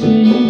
是。